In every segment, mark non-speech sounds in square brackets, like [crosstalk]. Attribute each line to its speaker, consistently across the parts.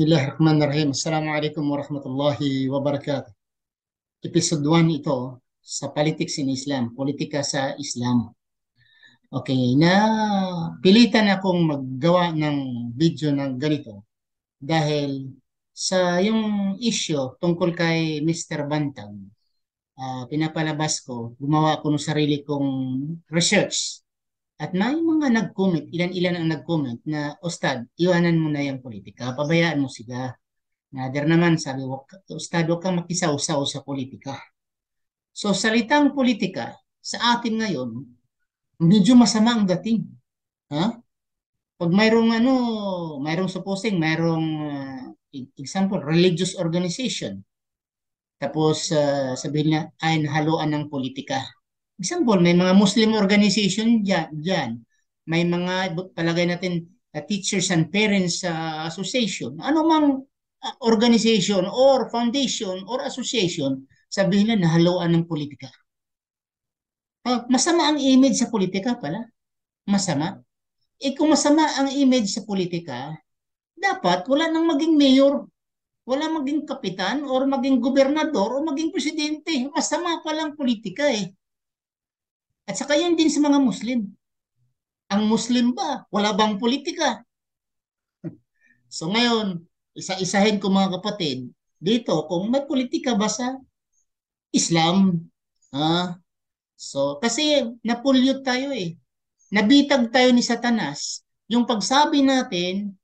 Speaker 1: Bismillahirrahmanirrahim. Assalamualaikum warahmatullahi wabarakatuh. Episode 1 ito sa Politics in Islam, Politika sa Islam. Okay, na pilitan akong maggawa ng video ng ganito dahil sa yung issue tungkol kay Mr. Bantag, uh, pinapalabas ko, gumawa ako ng sarili kong research at may mga nag-comment, ilan-ilan ang nag-comment na, Ustad, iwanan mo na yung politika, pabayaan mo sila. Nader naman, sabi, Ustad, huwag kang makisaw-saw sa politika. So, salitang politika sa atin ngayon, medyo masama ang dating. Ha? Pag mayroong ano, mayroong supposing, mayroong uh, example, religious organization. Tapos uh, sabihin niya, ay nahaluan ng politika Example, may mga Muslim organization dyan. dyan. May mga, palagay natin, uh, Teachers and Parents uh, Association. Ano mang uh, organization or foundation or association, sabihin na nahaluan ng politika. Uh, masama ang image sa politika pala. Masama. Eh kung masama ang image sa politika, dapat wala nang maging mayor, wala maging kapitan or maging gobernador o maging presidente. Masama palang politika eh. At saka yun din sa mga Muslim. Ang Muslim ba? Wala bang politika? [laughs] so ngayon, isa-isahin ko mga kapatid, dito kung may politika ba sa Islam? Ha? So, kasi napulyot tayo eh. Nabitag tayo ni Satanas. Yung pagsabi natin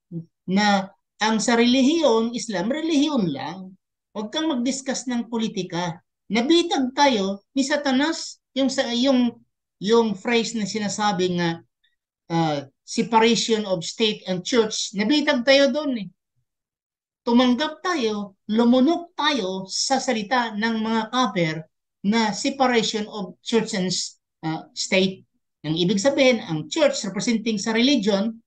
Speaker 1: na ang sa relihiyon, Islam, relihiyon lang. Huwag kang mag-discuss ng politika. Nabitag tayo ni Satanas yung sa yung yung phrase na sinasabi nga uh, separation of state and church, nabitag tayo doon eh. Tumanggap tayo, lumunok tayo sa salita ng mga kaper na separation of church and uh, state. Ang ibig sabihin, ang church representing sa religion,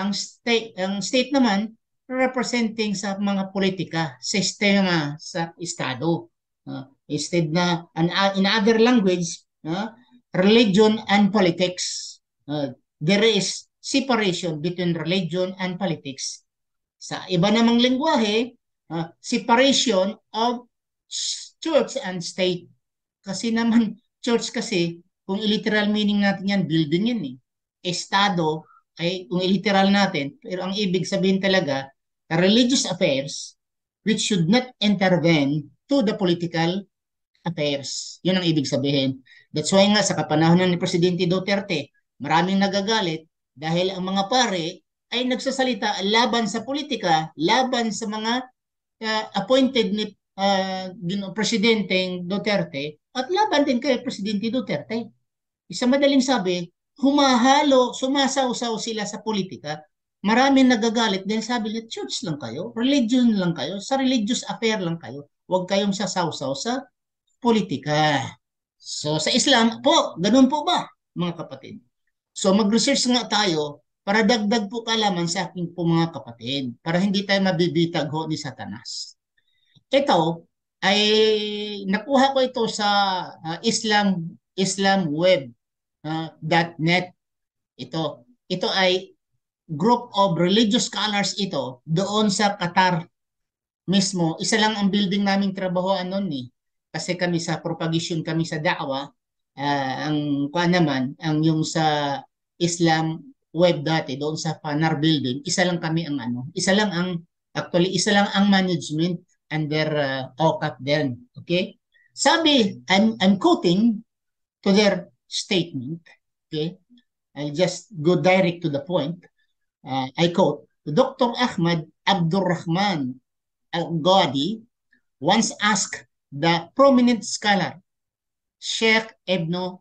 Speaker 1: ang state, ang state naman representing sa mga politika, sistema sa estado. Uh, instead na, in other language, uh, religion and politics. Uh, there is separation between religion and politics. Sa iba namang lingwahe, uh, separation of church and state. Kasi naman, [laughs] church kasi, kung literal meaning natin yan, building yan eh. Estado, ay kung literal natin, pero ang ibig sabihin talaga, religious affairs which should not intervene to the political affairs. Yun ang ibig sabihin. That's why nga sa kapanahonan ni Presidente Duterte, maraming nagagalit dahil ang mga pare ay nagsasalita laban sa politika, laban sa mga uh, appointed ni uh, Presidente Duterte at laban din kay Presidente Duterte. Isa madaling sabi, humahalo, sumasaw-saw sila sa politika. Maraming nagagalit dahil sabi nila, church lang kayo, religion lang kayo, sa religious affair lang kayo. Huwag kayong sasaw-saw sa politika. So sa Islam po, ganun po ba mga kapatid? So mag-research nga tayo para dagdag po kalaman sa aking po mga kapatid para hindi tayo mabibitag ho ni Satanas. Ito ay nakuha ko ito sa uh, Islam islamweb.net. Uh, ito ito ay group of religious scholars ito doon sa Qatar mismo. Isa lang ang building naming trabahoan noon eh kasi kami sa propagation kami sa da'wa, uh, ang kuan naman, ang yung sa Islam web dati doon sa Panar building, isa lang kami ang ano, isa lang ang actually isa lang ang management under uh, OCAP then, okay? Sabi, I'm I'm quoting to their statement, okay? I'll just go direct to the point. Uh, I quote, Dr. Ahmad Abdurrahman Al-Ghadi once asked the prominent scholar Sheikh Ibn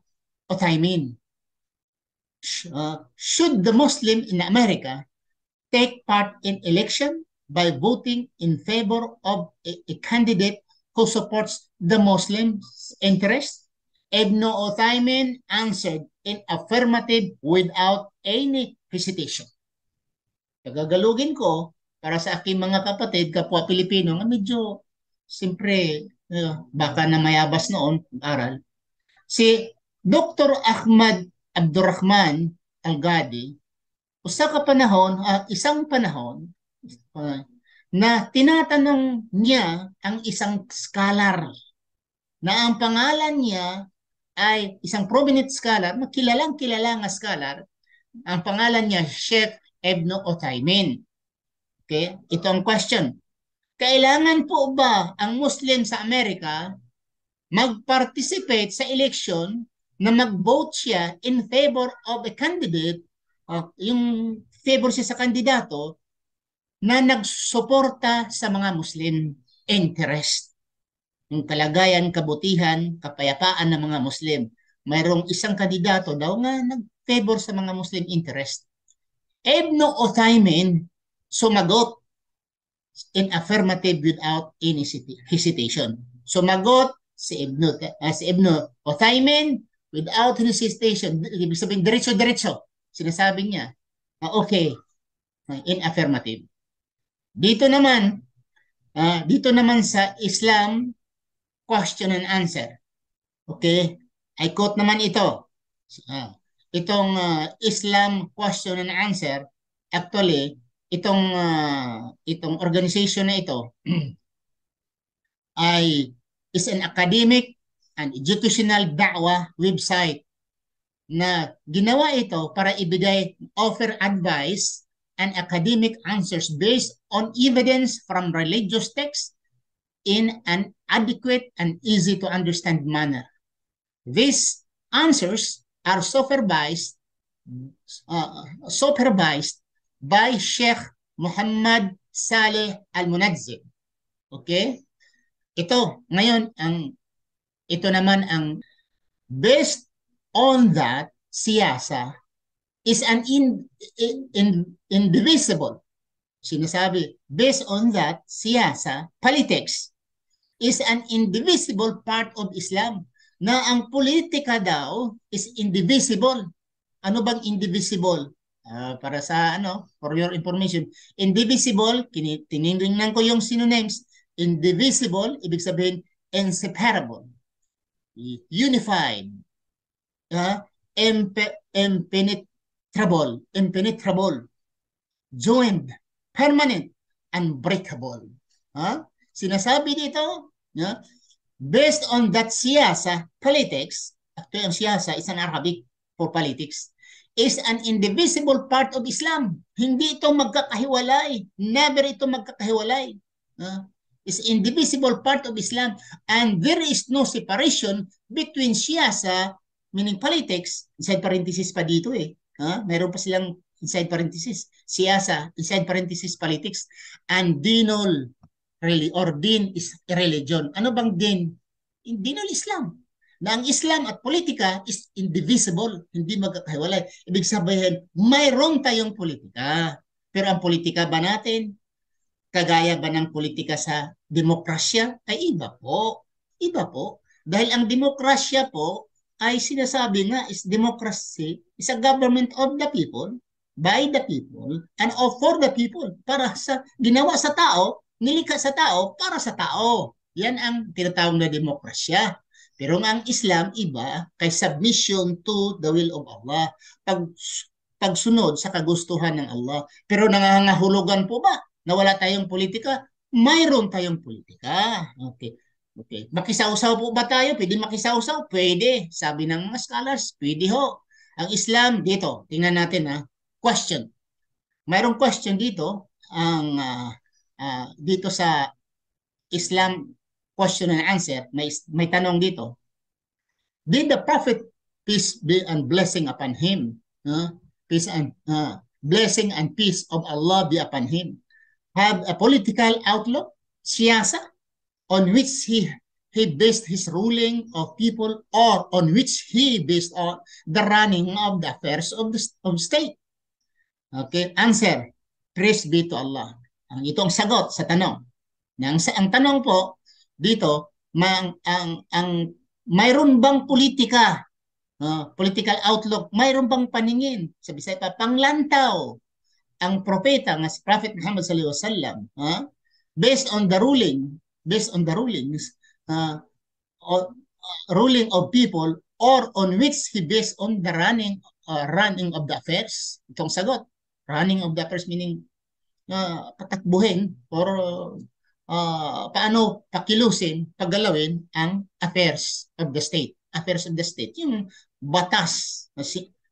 Speaker 1: Uthaymin. Uh, should the Muslim in America take part in election by voting in favor of a, a candidate who supports the Muslims' interest? Ibn Uthaymin answered in affirmative without any hesitation. Nagagalugin ko para sa aking mga kapatid, kapwa Pilipino, nga medyo, siyempre, baka na mayabas noon aral. Si Dr. Ahmad Abdurrahman Al-Gadi, usa ka panahon, uh, isang panahon, uh, na tinatanong niya ang isang scholar na ang pangalan niya ay isang prominent scholar, kilalang kilala nga scholar, ang pangalan niya Sheikh Ibn Uthaymeen. Okay? Ito ang question. Kailangan po ba ang Muslim sa Amerika mag-participate sa election na mag-vote siya in favor of a candidate, uh, yung favor siya sa kandidato na nagsuporta sa mga Muslim interest. Yung kalagayan, kabutihan, kapayapaan ng mga Muslim. Mayroong isang kandidato daw nga nag-favor sa mga Muslim interest. Ebno Othaymin sumagot in affirmative without any hesitation. Sumagot si Ibn, uh, si Ibn Othaymin without hesitation. Ibig sabihin, diretso-diretso. Sinasabi niya, uh, okay, uh, in affirmative. Dito naman, uh, dito naman sa Islam, question and answer. Okay? I quote naman ito. Uh, itong uh, Islam question and answer, actually, itong uh, itong organization na ito [clears throat] ay is an academic and educational da'wah website na ginawa ito para ibigay offer advice and academic answers based on evidence from religious texts in an adequate and easy to understand manner. These answers are supervised, uh, supervised by Sheikh Muhammad Saleh Al-Munazzib. Okay? Ito, ngayon, ang ito naman ang based on that siyasa is an in, in, indivisible. Sinasabi, based on that, siyasa, politics, is an indivisible part of Islam. Na ang politika daw is indivisible. Ano bang indivisible? Uh, para sa ano, for your information, indivisible, tiningnan ko yung synonyms, indivisible, ibig sabihin, inseparable, unified, uh, impe, impenet, trouble, impenetrable, joined, permanent, unbreakable. Ha? Sinasabi dito, yeah, based on that siyasa, politics, ito yung siyasa, isang Arabic for politics, is an indivisible part of Islam. Hindi ito magkakahiwalay. Never ito magkakahiwalay. Uh, is indivisible part of Islam and there is no separation between siyasa, meaning politics, inside parenthesis pa dito eh, Ha? Meron pa silang inside parenthesis, siyasa, inside parenthesis politics, and dinol, really, or din is religion. Ano bang din? Dinol Islam. Na ang Islam at politika is indivisible, hindi magkakahiwalay. Ibig sabihin, mayroon tayong politika. Pero ang politika ba natin, kagaya ba ng politika sa demokrasya? Ay iba po. Iba po. Dahil ang demokrasya po ay sinasabi nga is democracy is a government of the people, by the people, and of for the people. Para sa ginawa sa tao, nilikha sa tao, para sa tao. Yan ang tinatawag na demokrasya. Pero ang Islam, iba, kay submission to the will of Allah. Pag, pagsunod sa kagustuhan ng Allah. Pero nangangahulugan po ba na wala tayong politika? Mayroon tayong politika. Okay. Okay. Makisawsaw po ba tayo? Pwede makisawsaw? Pwede. Sabi ng mga scholars, pwede ho. Ang Islam, dito, tingnan natin ha. Question. Mayroong question dito, ang uh, uh, dito sa Islam question and answer, may, may tanong dito. Did the Prophet, peace be and blessing upon him, uh, peace and uh, blessing and peace of Allah be upon him, have a political outlook, siyasa, on which he he based his ruling of people or on which he based on the running of the affairs of the of state. Okay, answer. Praise be to Allah. Ang itong sagot sa tanong. Ang, ang tanong po dito, mang, ang, ang mayroon bang politika, uh, political outlook, mayroon bang paningin? Sa Bisaya pa, panglantaw ang propeta nga si Prophet Muhammad sallallahu alaihi wasallam, uh, based on the ruling based on the rulings, uh, uh, ruling of people or on which he based on the running uh, running of the affairs. Itong sagot. Running of the affairs meaning uh, patakbuhin or uh, paano pakilusin, paggalawin ang affairs of the state. Affairs of the state, yung batas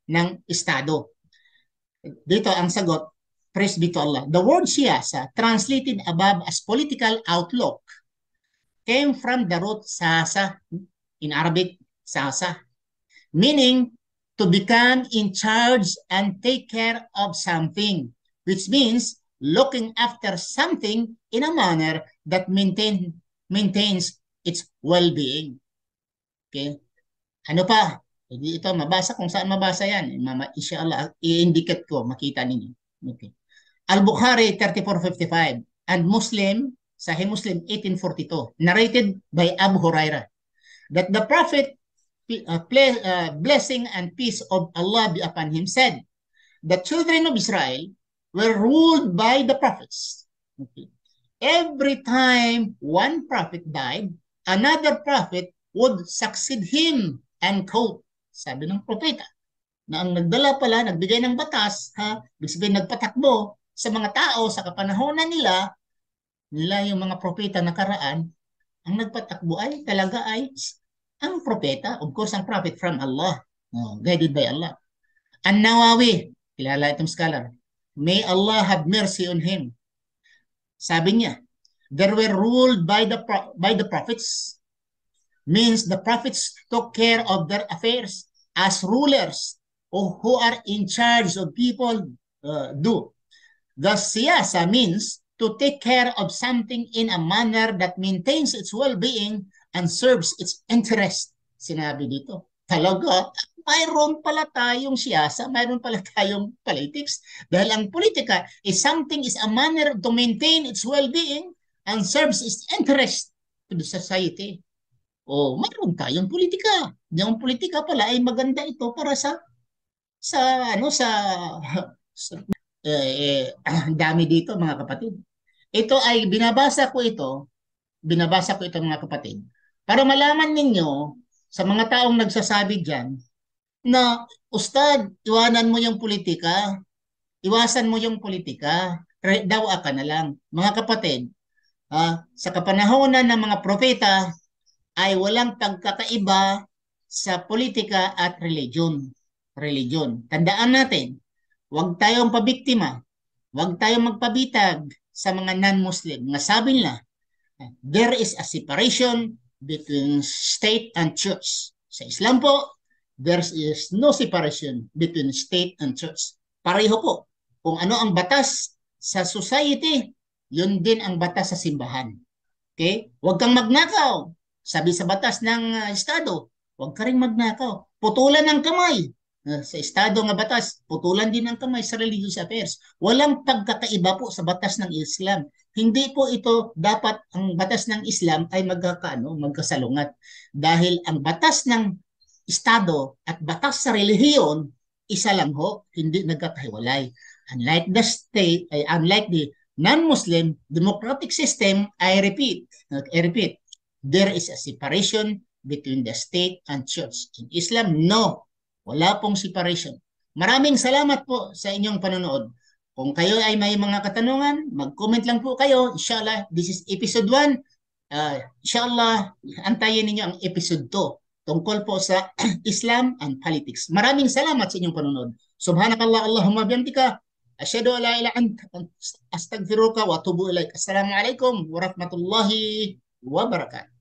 Speaker 1: ng Estado. Dito ang sagot, praise be to Allah. The word siyasa, translated above as political outlook, came from the root sasa, in Arabic, sasa, meaning to become in charge and take care of something, which means looking after something in a manner that maintain, maintains its well-being. Okay? Ano pa? Hindi ito mabasa kung saan mabasa yan. Mama, inshallah, i-indicate ko, makita ninyo. Okay. Al-Bukhari 3455 and Muslim, Sahih Muslim 1842, narrated by Abu Huraira that the Prophet uh, uh, blessing and peace of Allah be upon him said, the children of Israel were ruled by the prophets. Okay. Every time one prophet died, another prophet would succeed him and quote sabi ng propeta, na ang nagdala pala, nagbigay ng batas, ha, ibig nagpatakbo sa mga tao sa kapanahonan nila, nila yung mga propeta nakaraan, ang nagpatakbo ay talaga ay ang propeta, of course, ang prophet from Allah, oh, guided by Allah. Ang Nawawi, kilala itong scholar, may Allah have mercy on him. Sabi niya, they were ruled by the by the prophets means the prophets took care of their affairs as rulers or who are in charge of people uh, do. The siyasa means to take care of something in a manner that maintains its well-being and serves its interest. Sinabi dito. Talaga, mayroon pala tayong siyasa, mayroon pala tayong politics. Dahil ang politika is something, is a manner to maintain its well-being and serves its interest to the society. O, mayroon tayong politika. Yung politika pala ay maganda ito para sa sa ano sa, [laughs] sa eh, eh, [clears throat] dami dito mga kapatid. Ito ay binabasa ko ito, binabasa ko ito mga kapatid, para malaman ninyo sa mga taong nagsasabi diyan na ustad, iwanan mo yung politika, iwasan mo yung politika, daw ka na lang. Mga kapatid, ah, sa kapanahonan ng mga propeta, ay walang pagkakaiba sa politika at religion. Religion. Tandaan natin, huwag tayong pabiktima, huwag tayong magpabitag sa mga non-Muslim. Nga sabi nila, there is a separation between state and church. Sa Islam po, there is no separation between state and church. Pareho po. Kung ano ang batas sa society, yun din ang batas sa simbahan. Okay? Huwag kang magnakaw. Sabi sa batas ng uh, Estado, huwag ka rin magnakaw. Putulan ng kamay. Uh, sa Estado nga batas, putulan din ng kamay sa religious affairs. Walang pagkakaiba po sa batas ng Islam. Hindi po ito dapat ang batas ng Islam ay magkakaano, magkasalungat. Dahil ang batas ng Estado at batas sa relihiyon, isa lang ho, hindi nagkakahiwalay. Unlike the state, ay unlike the non-Muslim democratic system, I repeat, I repeat, there is a separation between the state and church. In Islam, no. Wala pong separation. Maraming salamat po sa inyong panonood. Kung kayo ay may mga katanungan, mag-comment lang po kayo. Inshallah, this is episode 1. Uh, inshallah, antayin ninyo ang episode 2 tungkol po sa [clears throat] Islam and politics. Maraming salamat sa inyong panonood. Subhanakallah Allahumma bihamdika. Asyhadu an la ilaha anta astaghfiruka wa atubu ilaik. Assalamualaikum warahmatullahi wabarakatuh.